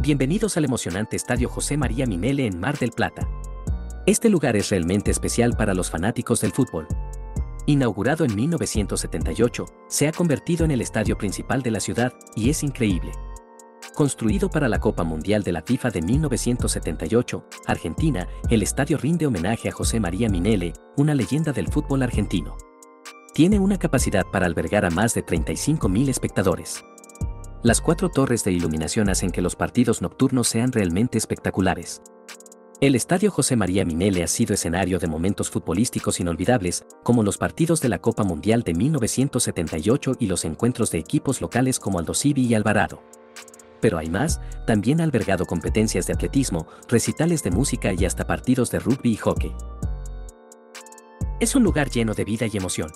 Bienvenidos al emocionante Estadio José María Minele en Mar del Plata. Este lugar es realmente especial para los fanáticos del fútbol. Inaugurado en 1978, se ha convertido en el estadio principal de la ciudad y es increíble. Construido para la Copa Mundial de la FIFA de 1978, Argentina, el estadio rinde homenaje a José María Minele, una leyenda del fútbol argentino. Tiene una capacidad para albergar a más de 35.000 espectadores. Las cuatro torres de iluminación hacen que los partidos nocturnos sean realmente espectaculares. El Estadio José María Minele ha sido escenario de momentos futbolísticos inolvidables, como los partidos de la Copa Mundial de 1978 y los encuentros de equipos locales como Aldosivi y Alvarado. Pero hay más, también ha albergado competencias de atletismo, recitales de música y hasta partidos de rugby y hockey. Es un lugar lleno de vida y emoción.